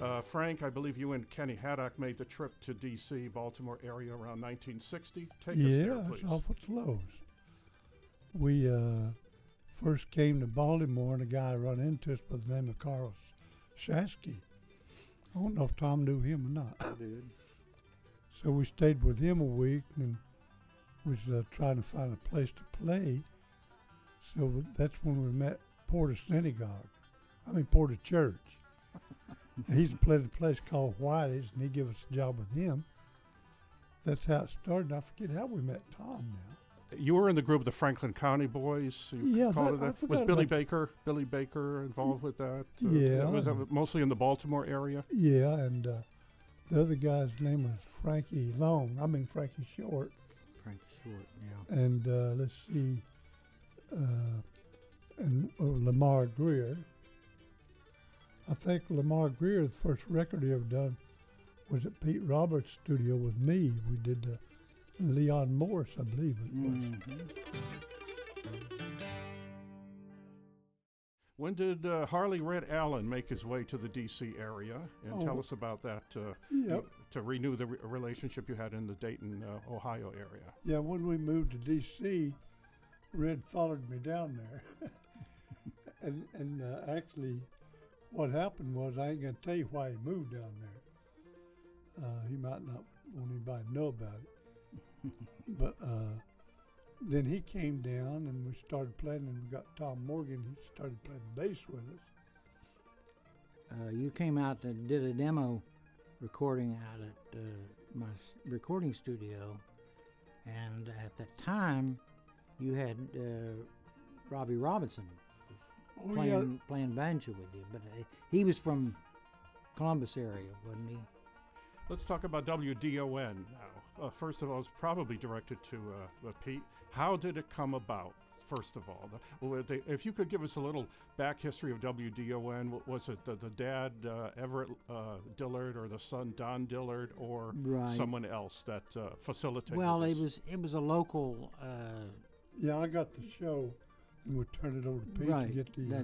Uh, Frank, I believe you and Kenny Haddock made the trip to D.C., Baltimore area around 1960. Take yeah, us there, it's please. awful close. We uh, first came to Baltimore, and a guy run into us by the name of Carl Shasky. I don't know if Tom knew him or not. I did. So we stayed with him a week and was uh, trying to find a place to play. So that's when we met Porter Synagogue. I mean Porter Church. He's played a place called Whitey's, and he gave us a job with him. That's how it started. I forget how we met Tom now. You were in the group of the Franklin County Boys. Yeah, that- I Was Billy Baker, Billy Baker involved with that? Uh, Yeah. Was that mostly in the Baltimore area? Yeah, and uh, the other guy's name was Frankie Long. I mean Frankie Short. Frank Short, yeah. And uh, let's see, and uh, Lamar Grier. I think Lamar Grier, the first record he ever done, was at Pete Roberts' studio with me. We did the Leon Morris, I believe it was. Mhm. When did uh, Harley Red Allen make his way to the D.C. area? And tell Oh. us about that uh, Yep. to renew the re- relationship you had in the Dayton, uh, Ohio area. Yeah, when we moved to D.C., Red followed me down there. and and uh, actually, what happened was, I ain't going to tell you why he moved down there. Uh, he might not want anybody to know about it. but uh, then he came down and we started playing, and we got Tom Morgan. He started playing bass with us. Uh, you came out and did a demo recording out at uh, my recording studio, and at the time, you had uh, Robbie Robinson Oh, playing playing banjo with you, but uh, he was from Columbus area, wasn't he? Let's talk about WDON now. Uh, first of all, it's probably directed to uh, Pete. How did it come about? First of all, the, if you could give us a little back history of WDON, was it the, the dad uh, Everett uh, Dillard or the son Don Dillard or Right. someone else that uh, facilitated? Well, this? it was it was a local. Uh, Yeah, I got the show, and we turned it over to Pete right. to get the. uh,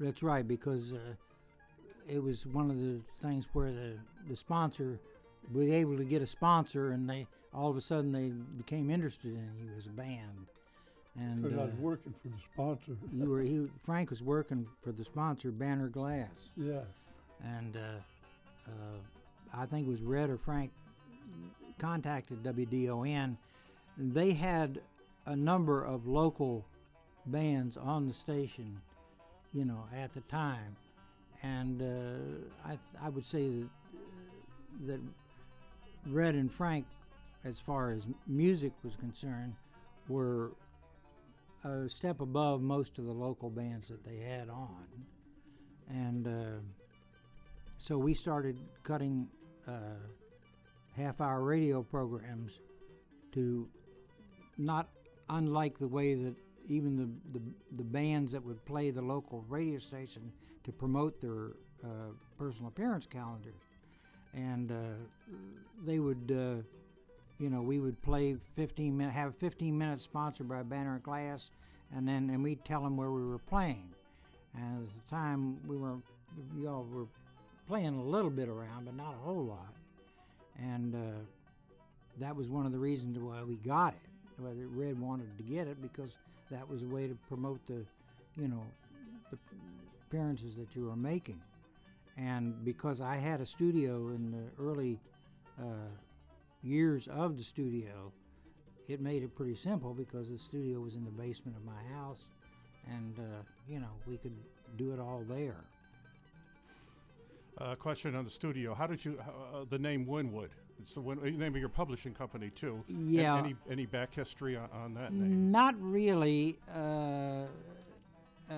that's right because uh, it was one of the things where the the sponsor was able to get a sponsor, and they all of a sudden they became interested in you as a band. And because I uh, was working for the sponsor. you were he Frank was working for the sponsor Banner Glass, yeah. and uh, uh, I think it was Red or Frank contacted WDON. They had a number of local bands on the station, you know, at the time, and uh, I th- I would say that that Red and Frank, as far as music was concerned, were a step above most of the local bands that they had on, and uh, so we started cutting uh, half-hour radio programs to not unlike the way that even the, the, the bands that would play the local radio station to promote their uh, personal appearance calendar. And uh, they would, uh, you know, we would play 15 minutes, have 15 minutes sponsored by Banner and Glass, and then and we'd tell them where we were playing. And at the time, we were, you all were playing a little bit around, but not a whole lot. And uh, that was one of the reasons why we got it. Whether Red wanted to get it because that was a way to promote the, you know, the appearances that you were making. And because I had a studio in the early uh, years of the studio, it made it pretty simple because the studio was in the basement of my house, and uh, you know we could do it all there. Uh, question on the studio: How did you uh, the name Wynwood? It's the Win- name of your publishing company too. Yeah. Any any back history on, on that name? Not really. Uh, uh,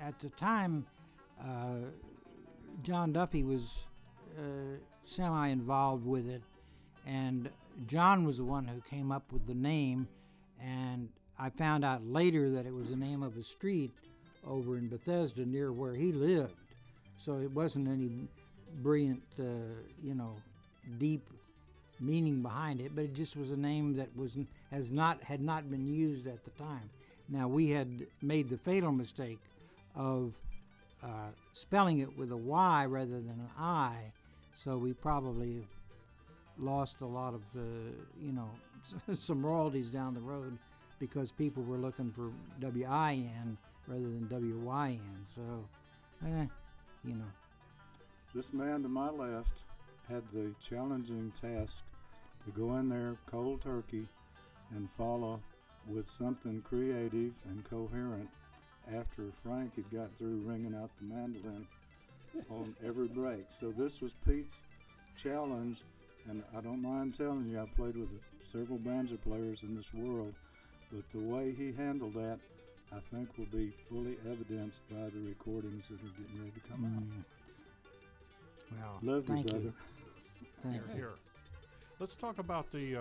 at the time, uh, John Duffy was uh, semi involved with it, and John was the one who came up with the name. And I found out later that it was the name of a street over in Bethesda near where he lived. So it wasn't any brilliant, uh, you know, deep meaning behind it, but it just was a name that was has not had not been used at the time. Now we had made the fatal mistake of uh, spelling it with a Y rather than an I, so we probably lost a lot of uh, you know some royalties down the road because people were looking for W I N rather than W Y N. So, eh, you know. This man to my left had the challenging task to go in there cold turkey and follow with something creative and coherent after Frank had got through ringing out the mandolin on every break. So this was Pete's challenge, and I don't mind telling you, I played with several banjo players in this world, but the way he handled that, I think, will be fully evidenced by the recordings that are getting ready to come out. Mm. Well, Love you, brother. you. Thank Here, you. here. Let's talk about the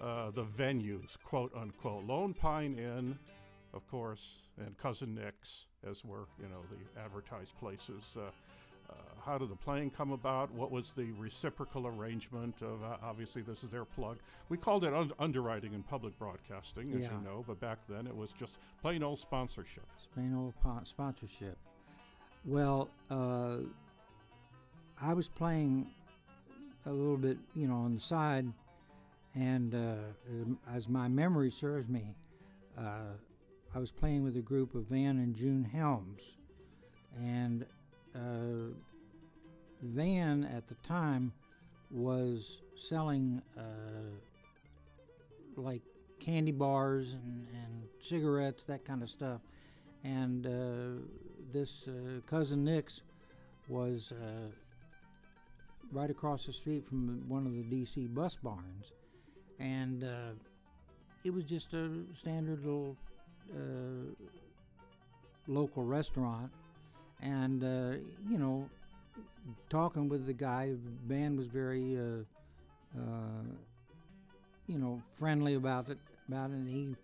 uh, uh, the venues, quote unquote. Lone Pine Inn, of course, and Cousin Nick's, as were you know the advertised places. Uh, uh, how did the playing come about? What was the reciprocal arrangement of? Uh, obviously, this is their plug. We called it un- underwriting in public broadcasting, as Yeah. you know, but back then it was just plain old sponsorship. Plain old po- sponsorship. Well, uh, I was playing a little bit, you know, on the side, and uh, as, my memory serves me, uh, I was playing with a group of Van and June Helms, and uh, Van at the time was selling uh, like candy bars and, and cigarettes, that kind of stuff. And uh, this uh, cousin Nick's was right across the street from one of the DC bus barns, and uh, it was just a standard little uh, local restaurant. And uh, you know, talking with the guy, the band was very, uh, uh, you know, friendly about it. About it, and he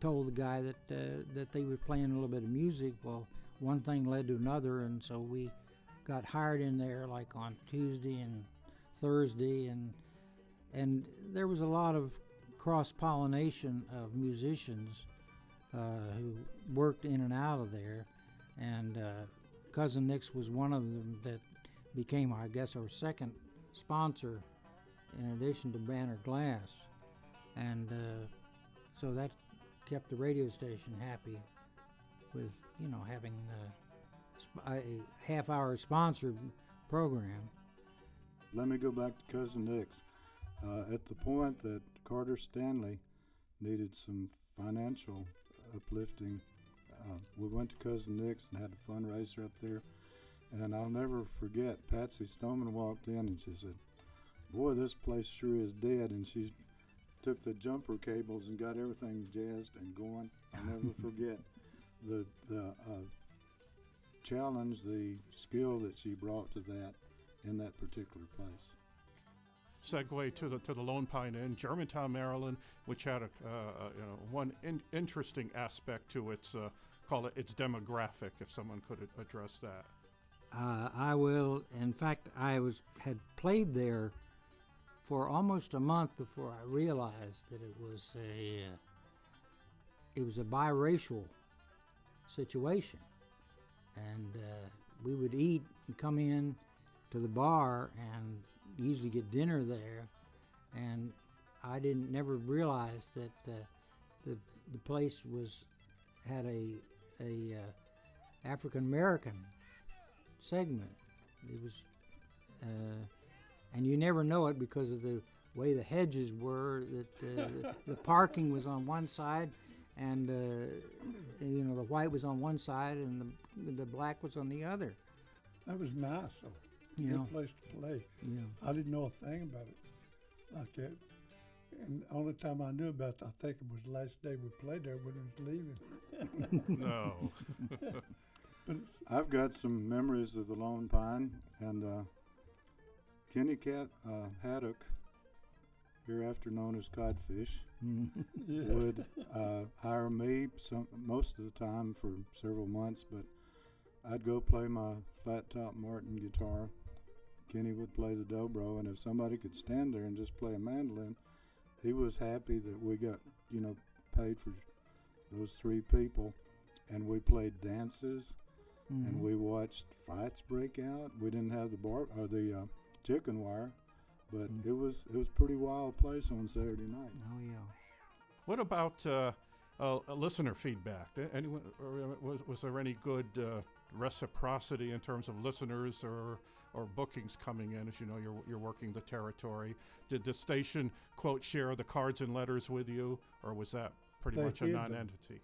told the guy that that they were playing a little bit of music. Well, one thing led to another, and so we got hired in there like on Tuesday and Thursday, and and there was a lot of cross pollination of musicians uh, who worked in and out of there, and uh, cousin Nick's was one of them that became, I guess, our second sponsor, in addition to Banner Glass, and uh, so that kept the radio station happy with you know having uh, a half-hour sponsored program. Let me go back to Cousin Nick's. Uh, at the point that Carter Stanley needed some financial uplifting, uh, we went to Cousin Nick's and had a fundraiser up there. And I'll never forget, Patsy Stoneman walked in and she said, Boy, this place sure is dead. And she took the jumper cables and got everything jazzed and going. I'll never forget the, the uh, challenge, the skill that she brought to that in that particular place. segue to the to the Lone Pine Inn, Germantown, Maryland, which had a uh, uh, you know one in- interesting aspect to its uh, call it its demographic. If someone could address that. Uh, I will. In fact, I was had played there for almost a month before I realized that it was a uh, it was a biracial situation, and uh, we would eat and come in to the bar and usually get dinner there, and I didn't never realize that uh, the the place was had a a uh, African American segment. It was, uh, and you never know it because of the way the hedges were. That uh, the, the parking was on one side, and uh, you know the white was on one side, and the the black was on the other. That was nice. though. You Good place to play. you know. I didn't know a thing about it like that. And the only time I knew about it, I think it was the last day we played there when it was leaving. No. But I've got some memories of the Lone Pine and uh, Kenny Cat uh, Haddock, hereafter known as Codfish, yeah, would uh, hire me some most of the time for several months, but I'd go play my flat top Martin guitar. Kenny would play the dobro, and if somebody could stand there and just play a mandolin, he was happy that we got you know paid for those three people, and we played dances and Mhm. we watched fights break out. We didn't have the bar or the uh, chicken wire, but Mm. it was it was pretty wild place on Saturday night. Oh yeah. What about uh, uh, uh, listener feedback? Anyone, or, uh, was, was there any good uh, reciprocity in terms of listeners or or bookings coming in? As you know, you're you're working the territory. Did the station quote share the cards and letters with you, or was that pretty They much a non-entity?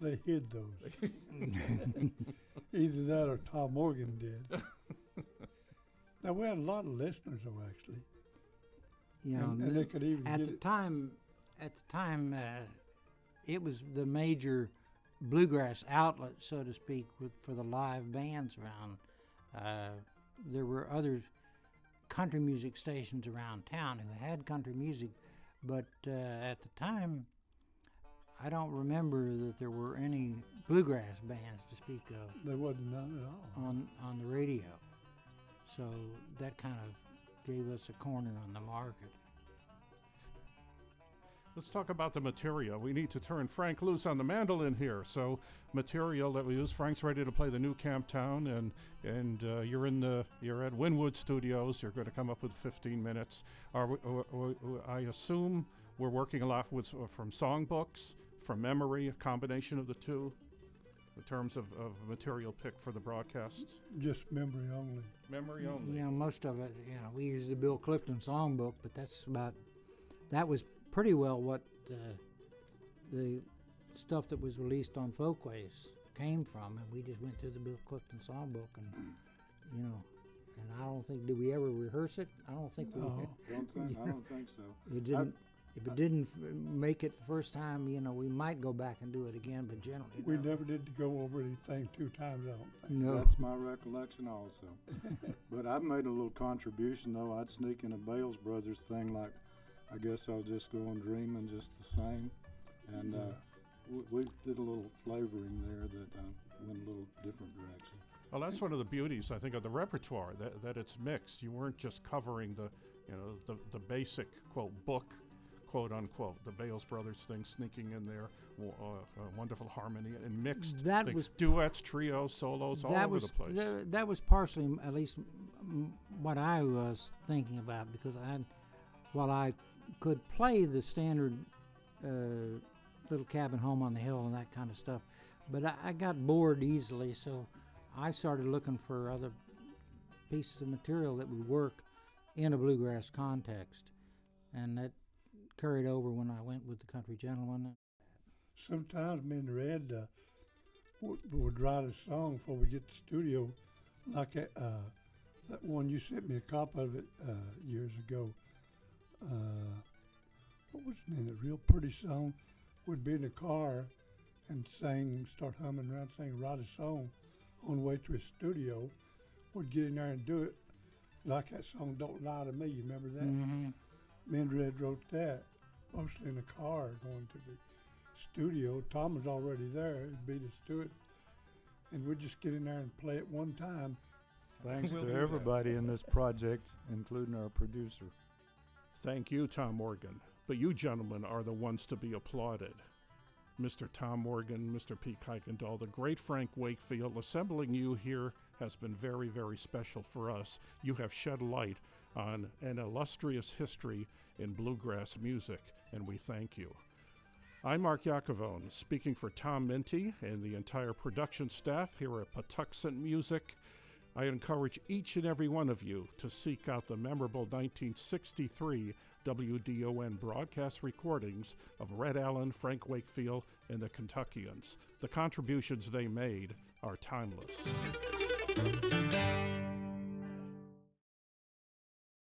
They hid those. Either that or Tom Morgan did. now we had a lot of listeners though, actually, know, and, and they could even at the it. time, at the time, uh, it was the major bluegrass outlet, so to speak, with for the live bands around. Uh, there were other country music stations around town who had country music, but uh, at the time, I don't remember that there were any bluegrass bands to speak of There wasn't none at all. on on the radio. So that kind of gave us a corner on the market. Let's talk about the material. We need to turn Frank loose on the mandolin here. So, material that we use. Frank's ready to play the new Camptown, and and uh, you're in the you're at Wynwood Studios. You're going to come up with 15 minutes. Are we, uh, uh, uh, I assume we're working a lot with uh, from songbooks, from memory, a combination of the two, in terms of, of material pick for the broadcasts. Just memory only. Memory only. Yeah, most of it, you know, we use the Bill Clifton songbook, but that's about, that was pretty well what uh, the stuff that was released on Folkways came from, and we just went through the Bill Clifton songbook, and you know, and I don't think did we ever rehearse it? I don't think we. No. Don't think, I don't think so. It didn't. If it didn't make it the first time, you know, we might go back and do it again, but generally, We no. never did go over anything two times. I don't think. No. That's my recollection also. but I've made a little contribution though. I'd sneak in a Bailes Brothers thing like, I guess I'll just go on dreaming just the same, and uh, we, we did a little flavoring there that uh, went a little different direction. Well, that's one of the beauties, I think, of the repertoire that, that it's mixed. You weren't just covering the, you know, the, the basic quote book, quote unquote, the Bailes Brothers thing sneaking in there, uh, uh, wonderful harmony and mixed That things, was- duets, trios, solos, all over was the place. tha- that was partially, at least, m- what I was thinking about because I, while I could play the standard uh, little cabin home on the hill and that kind of stuff, but I, I got bored easily, so I started looking for other pieces of material that would work in a bluegrass context, and that carried over when I went with the Country Gentleman. Sometimes me and Red uh, would, would write a song before we get to the studio, like that, uh, that one you sent me a copy of it uh, years ago. Uh, what was the name? it? real pretty song. Would be in the car and sing, start humming around, sing, write a song on the way to his studio. Would get in there and do it like that song "Don't Lie to Me." You remember that? Mm-hmm. Me and Red wrote that, mostly in the car going to the studio. Tom was already there. He beat us to it. And we'd just get in there and play it one time. Thanks We'll to do that. everybody in this project, including our producer. Thank you, Tom Morgan. But you gentlemen are the ones to be applauded. Mr. Tom Morgan, Mr. Pete Kuykendall, the great Frank Wakefield, assembling you here has been very, very special for us. You have shed light on an illustrious history in bluegrass music, and we thank you. I'm Mark Yakovone, speaking for Tom Mindte and the entire production staff here at Patuxent Music. I encourage each and every one of you to seek out the memorable 1963 WDON broadcast recordings of Red Allen, Frank Wakefield, and the Kentuckians. The contributions they made are timeless.